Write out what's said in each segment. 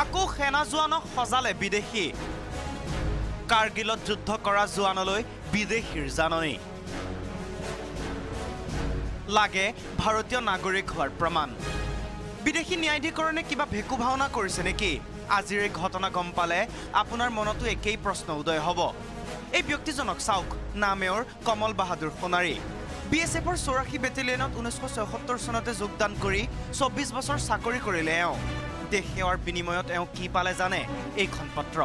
আকৌ সেনা জোৱানক সজালে বিদেশী। কাৰ্গিলত যুদ্ধ কৰা জোৱানলৈ বিদেশীৰ জাননী। লাগে ভাৰতীয় নাগৰিক হোৱাৰ প্ৰমাণ। বিদেশী ন্যায়াধীকৰণে কিবা ভেকু ভাওনা কৰিছে নেকি? আজিৰ এই ঘটনা গম পালে আপোনাৰ মনতো একেই প্ৰশ্ন উদয় হ'ব। এই ব্যক্তিজনক চাওক নামেওৰ কমল বাহাদুৰ সোণাৰী। বি এছ এফৰ চৌৰাশী বেটেলিয়নত ঊনৈছশ ছয়সত্তৰ চনতে যোগদান কৰি চৌব্বিছ বছৰ চাকৰি কৰিলে এওঁ। দেশ সেৱাৰ বিনিময়ত এওঁ কি পালে জানে? এইখন পত্ৰ।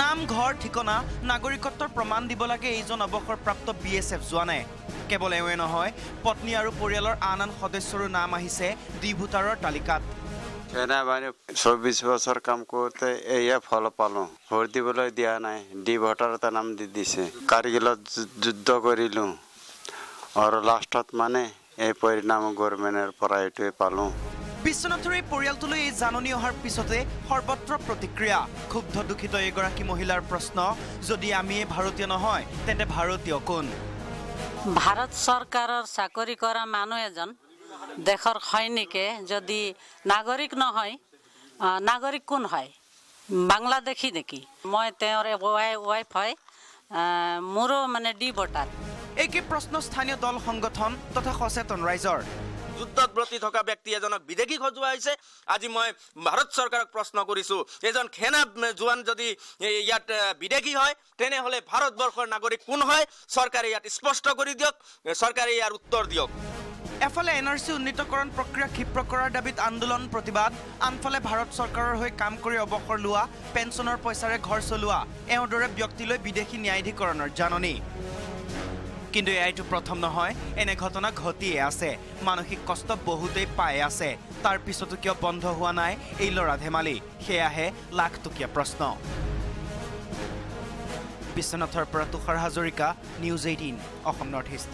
নাম ঘৰ ঠিকনা নাগৰিকত্বৰ প্ৰমাণ দিব লাগে এইজন অৱসৰপ্ৰাপ্ত বি এছ এফ জোৱানে। কেৱল এওঁৱে নহয় পত্নী আৰু পৰিয়ালৰ আন আন সদস্যৰো নাম আহিছে ডি ভোটাৰৰ তালিকাত চৌবিশ বছৰ কাম কৰোঁতে এয়া ফল পালোঁ। ভোট দিবলৈ দিয়া নাই ডি ভোটাৰ এটা নাম দি দিছে। কাৰ্গিলত যুদ্ধ কৰিলোঁ। আৰু লাষ্টত মানে এই পৰিণাম গভৰ্ণমেণ্টৰ পৰা এইটোৱে পালোঁ। বিশ্বনাথৰ এই পৰিয়ালটোলৈ এই জাননী অহাৰ পিছতে সৰ্বত্ৰ প্ৰতিক্ৰিয়া। ক্ষুব্ধ দুখিত এগৰাকী মহিলাৰ প্ৰশ্ন যদি আমিয়ে ভাৰতীয় নহয় তেন্তে ভাৰতীয় কোন? ভাৰত চৰকাৰৰ চাকৰি কৰা মানুহ এজন দেশৰ সৈনিকে যদি নাগৰিক নহয় নাগৰিক কোন হয়? বাংলাদেশী নেকি? মই তেওঁৰ ৱাই ৱাইফ হয় মোৰো মানে ডি ভোটাৰ একে প্ৰশ্ন স্থানীয় দল সংগঠন তথা সচেতন ৰাইজৰ। যুদ্ধত ব্ৰতি থকা ব্যক্তি এজনক বিদেশী সজোৱা হৈছে আজি মই ভাৰত চৰকাৰক প্ৰশ্ন কৰিছোঁ এজন সেনা জোৱান যদি ইয়াত বিদেশী হয় তেনেহ'লে ভাৰতবৰ্ষৰ নাগৰিক কোন হয়? চৰকাৰে ইয়াত স্পষ্ট কৰি দিয়ক চৰকাৰে ইয়াৰ উত্তৰ দিয়ক। এফালে এন আৰ চি উন্নীতকৰণ প্ৰক্ৰিয়া ক্ষীপ্ৰ কৰাৰ দাবীত আন্দোলন প্ৰতিবাদ আনফালে ভাৰত চৰকাৰৰ হৈ কাম কৰি অৱসৰ লোৱা পেঞ্চনৰ পইচাৰে ঘৰ চলোৱা এওঁৰ দৰে ব্যক্তিলৈ বিদেশী ন্যায়াধীকৰণৰ জাননী। কিন্তু এয়াইতো প্ৰথম নহয়। এনে ঘটনা ঘটিয়ে আছে। মানসিক কষ্ট বহুতেই পাই আছে। তাৰ পিছতো কিয় বন্ধ হোৱা নাই? এই ল'ৰা ধেমালি। সেয়াহে লাখটকীয়া প্ৰশ্ন। বিশ্বনাথৰ পৰা Tushar Hazarika news eighteen Assam north east